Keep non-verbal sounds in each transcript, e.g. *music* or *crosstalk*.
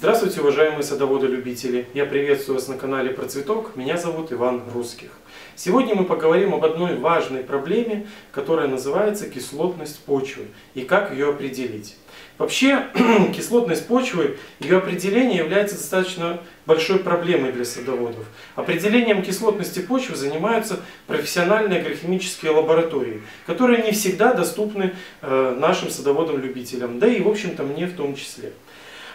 Здравствуйте, уважаемые садоводы-любители! Я приветствую вас на канале Процветок. Меня зовут Иван Русских. Сегодня мы поговорим об одной важной проблеме, которая называется кислотность почвы и как ее определить. Вообще, *clears throat* кислотность почвы, ее определение является достаточно большой проблемой для садоводов. Определением кислотности почвы занимаются профессиональные агрохимические лаборатории, которые не всегда доступны э, нашим садоводам-любителям, да и, в общем-то, мне в том числе.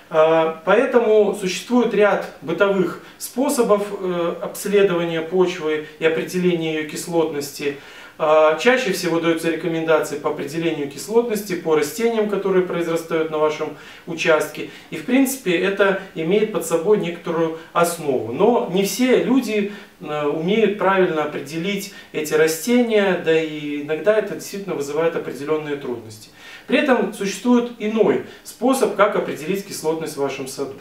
А, поэтому существует ряд бытовых способов э, обследования почвы и определения ее кислотности. А, чаще всего даются рекомендации по определению кислотности по растениям, которые произрастают на вашем участке. И в принципе это имеет под собой некоторую основу. Но не все люди э, умеют правильно определить эти растения, да и иногда это действительно вызывает определенные трудности. При этом существует иной способ, как определить кислотность в вашем саду.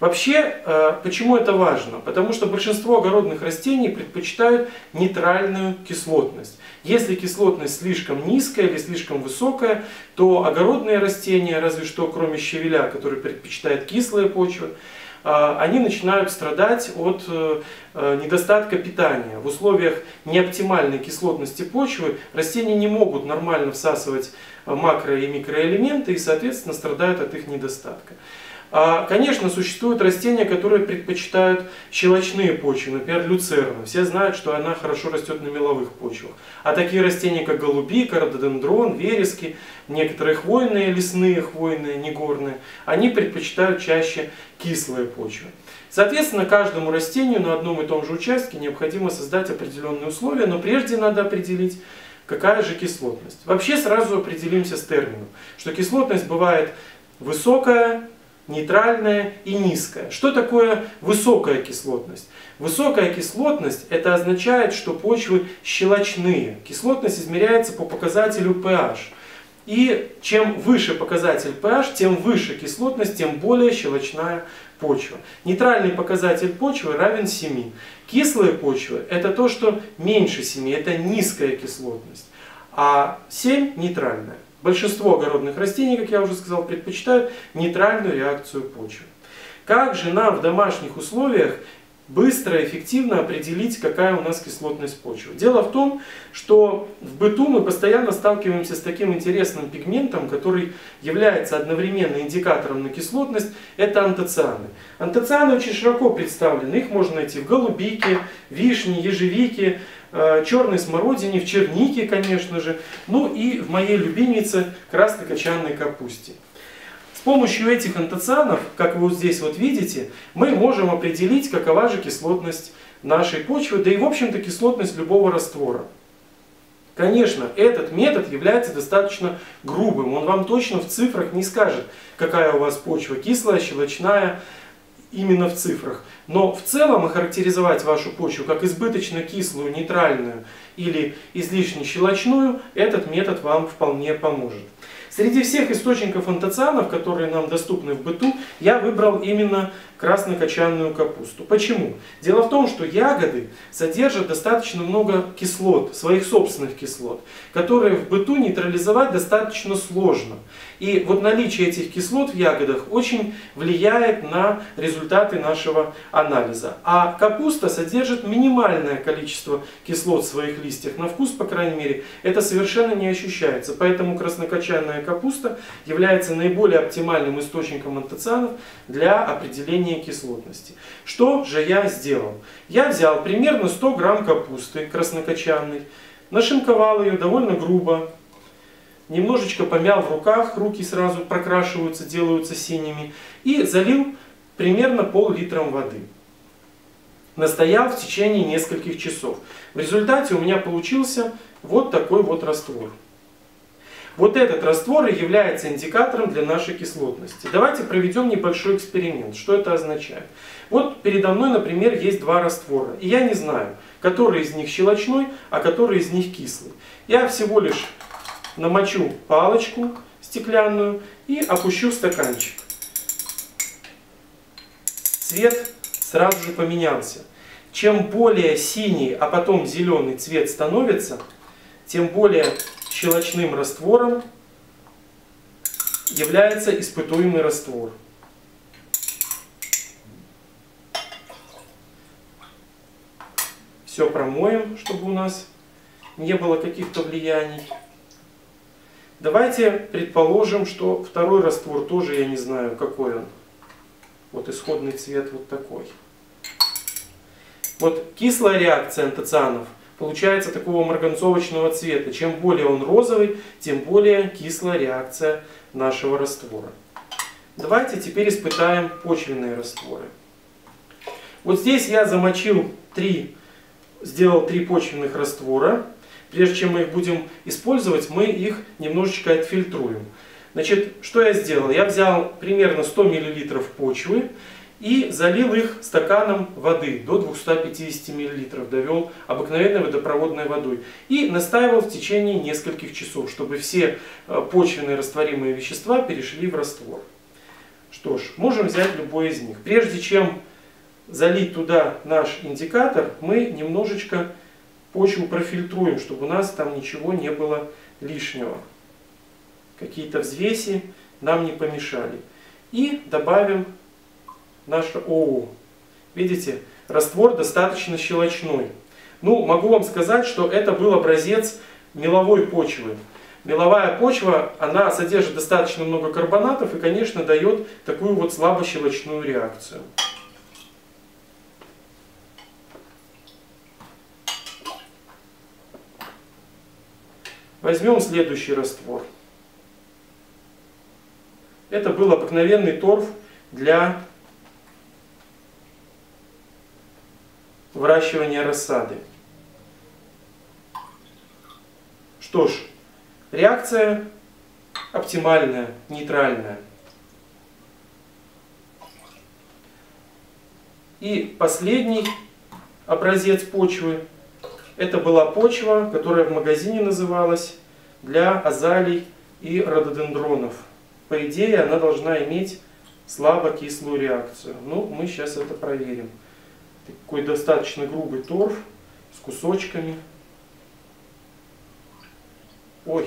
Вообще, э, почему это важно? Потому что большинство огородных растений предпочитают нейтральную кислотность. Если кислотность слишком низкая или слишком высокая, то огородные растения, разве что кроме щавеля, который предпочитает кислые почвы, они начинают страдать от э, недостатка питания. В условиях неоптимальной кислотности почвы растения не могут нормально всасывать макро- и микроэлементы и, соответственно, страдают от их недостатка. А, конечно, существуют растения, которые предпочитают щелочные почвы, например, люцерна. Все знают, что она хорошо растет на меловых почвах. А такие растения, как голубика, рододендрон, верески, некоторые хвойные, лесные хвойные, негорные, они предпочитают чаще кислые почвы. Соответственно, каждому растению на одном и том же участке необходимо создать определенные условия, но прежде надо определить, Какая же кислотность? Вообще сразу определимся с термином, что кислотность бывает высокая, нейтральная и низкая. Что такое высокая кислотность? Высокая кислотность это означает, что почвы щелочные. Кислотность измеряется по показателю pH. И чем выше показатель pH, тем выше кислотность, тем более щелочная почва. Нейтральный показатель почвы равен 7. Кислые почвы это то, что меньше 7, это низкая кислотность. А 7 нейтральная. Большинство огородных растений, как я уже сказал, предпочитают нейтральную реакцию почвы. Как же нам в домашних условиях быстро и эффективно определить, какая у нас кислотность почвы. Дело в том, что в быту мы постоянно сталкиваемся с таким интересным пигментом, который является одновременно индикатором на кислотность, это антоцианы. Антоцианы очень широко представлены, их можно найти в голубике, вишне, ежевике, э, черной смородине, в чернике, конечно же, ну и в моей любимице краснокочанной капусте. Помощью этих антоцианов, как вы вот здесь вот видите, мы можем определить, какова же кислотность нашей почвы, да и в общем-то кислотность любого раствора. Конечно, этот метод является достаточно грубым. Он вам точно в цифрах не скажет, какая у вас почва, кислая, щелочная, именно в цифрах. Но в целом охарактеризовать вашу почву как избыточно кислую, нейтральную или излишне щелочную, этот метод вам вполне поможет. Среди всех источников антоцианов, которые нам доступны в быту, я выбрал именно краснокочанную капусту. Почему? Дело в том, что ягоды содержат достаточно много кислот, своих собственных кислот, которые в быту нейтрализовать достаточно сложно. И вот наличие этих кислот в ягодах очень влияет на результаты нашего анализа. А капуста содержит минимальное количество кислот в своих листьях. На вкус, по крайней мере, это совершенно не ощущается. Поэтому краснокочанная капуста является наиболее оптимальным источником антоцианов для определения изменения кислотности. Что же я сделал? Я взял примерно 100 грамм капусты краснокочанной, нашинковал ее довольно грубо, немножечко помял в руках, руки сразу прокрашиваются, делаются синими, и залил примерно пол-литром воды. Настоял в течение нескольких часов. В результате у меня получился вот такой вот раствор. Вот этот раствор и является индикатором для нашей кислотности. Давайте проведем небольшой эксперимент. Что это означает? Вот передо мной, например, есть два раствора. И я не знаю, который из них щелочной, а который из них кислый. Я всего лишь намочу палочку стеклянную и опущу в стаканчик. Цвет сразу же поменялся. Чем более синий, а потом зеленый цвет становится, тем более щелочным раствором является испытуемый раствор. Все промоем, чтобы у нас не было каких-то влияний. Давайте предположим, что второй раствор тоже, я не знаю, какой он. Вот исходный цвет вот такой. Вот кислая реакция антоцианов – получается такого марганцовочного цвета. Чем более он розовый, тем более кислая реакция нашего раствора. Давайте теперь испытаем почвенные растворы. Вот здесь я замочил три, сделал три почвенных раствора. Прежде чем мы их будем использовать, мы их немножечко отфильтруем. Значит, что я сделал? Я взял примерно 100 мл почвы и залил их стаканом воды до 250 мл, довел обыкновенной водопроводной водой. И настаивал в течение нескольких часов, чтобы все э, почвенные растворимые вещества перешли в раствор. Что ж, можем взять любой из них. Прежде чем залить туда наш индикатор, мы немножечко почву профильтруем, чтобы у нас там ничего не было лишнего. Какие-то взвеси нам не помешали. И добавим наше ОУ. Видите, раствор достаточно щелочной. Ну, могу вам сказать, что это был образец меловой почвы. Меловая почва, она содержит достаточно много карбонатов и, конечно, дает такую вот слабощелочную реакцию. Возьмем следующий раствор. Это был обыкновенный торф для выращивания рассады. Что ж, реакция оптимальная, нейтральная. И последний образец почвы это была почва, которая в магазине называлась для азалий и рододендронов. По идее, она должна иметь слабокислую реакцию. Ну, мы сейчас это проверим. Такой достаточно грубый торф с кусочками. Ой.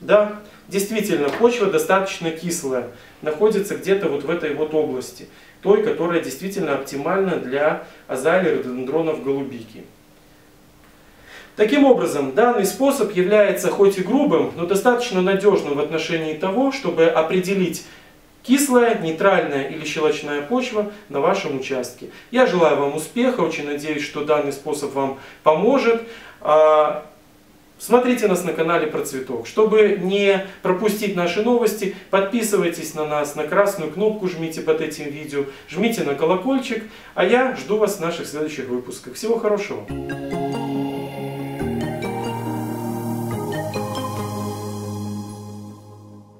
Да, действительно, почва достаточно кислая. Находится где-то вот в этой вот области той, которая действительно оптимальна для азалий рододендронов голубики. Таким образом, данный способ является хоть и грубым, но достаточно надежным в отношении того, чтобы определить кислая, нейтральная или щелочная почва на вашем участке. Я желаю вам успеха, очень надеюсь, что данный способ вам поможет. А, Смотрите нас на канале про цветок. Чтобы не пропустить наши новости, подписывайтесь на нас, на красную кнопку жмите под этим видео, жмите на колокольчик, а я жду вас в наших следующих выпусках. Всего хорошего!